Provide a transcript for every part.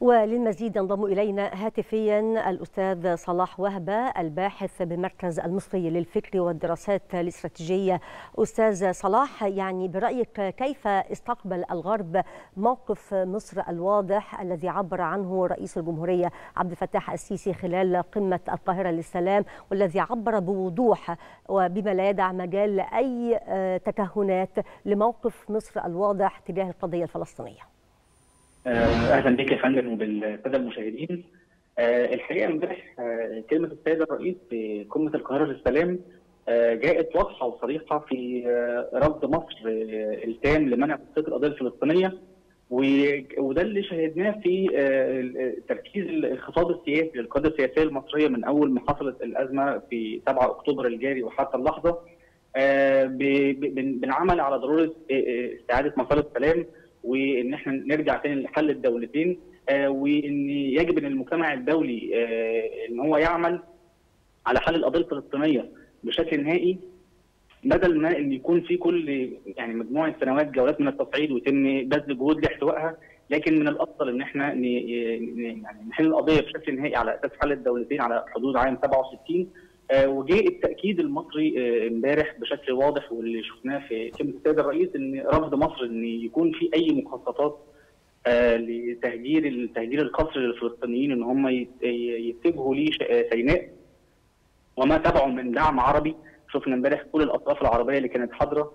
وللمزيد ينضم إلينا هاتفيا الأستاذ صلاح وهبة الباحث بمركز المصري للفكر والدراسات الاستراتيجية. أستاذ صلاح يعني برأيك كيف استقبل الغرب موقف مصر الواضح الذي عبر عنه رئيس الجمهورية عبد الفتاح السيسي خلال قمة القاهرة للسلام والذي عبر بوضوح وبما لا يدع مجال لأي تكهنات لموقف مصر الواضح تجاه القضية الفلسطينية؟ أهلا بك يا فندم وبالساده المشاهدين. الحقيقة امبارح كلمة السيد الرئيس في قمه القاهرة للسلام جاءت واضحة وصريحة في رفض مصر التام لمنع تسقيط القضية الفلسطينية وده اللي شاهدناه في تركيز الخطاب السياسي للقيادة السياسية المصرية من أول ما حصلت الأزمة في 7 أكتوبر الجاري وحتى اللحظة. بنعمل على ضرورة استعادة مسار السلام. وإن إحنا نرجع تاني لحل الدولتين آه وإن يجب إن المجتمع الدولي آه إن هو يعمل على حل القضية الفلسطينية بشكل نهائي بدل ما إن يكون في كل يعني مجموعة سنوات جولات من التصعيد ويتم بذل جهود لاحتوائها لكن من الأفضل إن إحنا يعني نحل القضية بشكل نهائي على أساس حل الدولتين على حدود عام 67 آه وجاء التأكيد المصري امبارح آه بشكل واضح واللي شفناه في كلمة السيد الرئيس إن رفض مصر إن يكون في أي مخططات آه لتهجير تهجير القسر للفلسطينيين إن هم يتجهوا لسيناء وما تبعه من دعم عربي شفنا امبارح كل الأطراف العربية اللي كانت حاضرة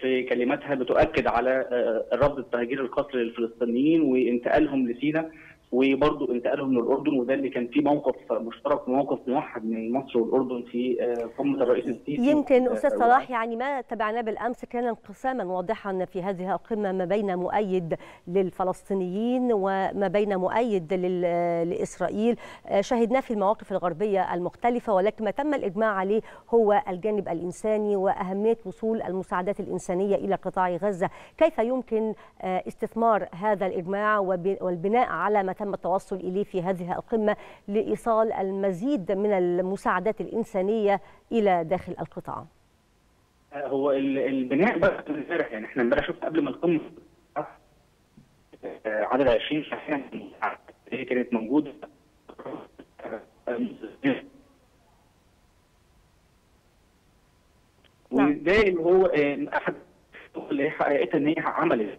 في كلماتها بتؤكد على رفض تهجير القسر للفلسطينيين وانتقالهم لسيناء. وبرضه انتقالهم للأردن وده اللي كان فيه موقف مشترك وموقف موحد من مصر والأردن في قمة الرئيس السيسي. يمكن أستاذ صلاح يعني ما تبعناه بالأمس كان انقساما واضحا في هذه القمة ما بين مؤيد للفلسطينيين وما بين مؤيد لإسرائيل. شهدناه في المواقف الغربية المختلفة ولكن ما تم الإجماع عليه هو الجانب الإنساني وأهمية وصول المساعدات الإنسانية إلى قطاع غزة. كيف يمكن استثمار هذا الإجماع والبناء على ما تم التوصل إليه في هذه القمة لإيصال المزيد من المساعدات الإنسانية إلى داخل القطاع. هو البناء بقى امبارح يعني إحنا امبارح شفنا قبل ما القمة عدد 20 صحيح هي كانت موجودة. وده اللي هو أحد اللي هي حققتها إن هي عملت.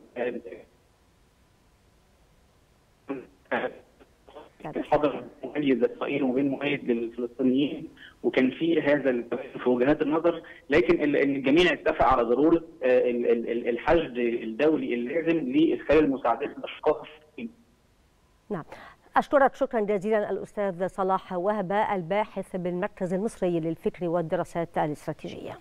حضر مؤيد لاسرائيل وبين مؤيد للفلسطينيين وكان في هذا في وجهات النظر لكن الجميع اتفق على ضرورة الحشد الدولي اللازم لإدخال المساعدات للأشخاص نعم. أشكرك شكرا جزيلا الأستاذ صلاح وهبة الباحث بالمركز المصري للفكر والدراسات الاستراتيجية.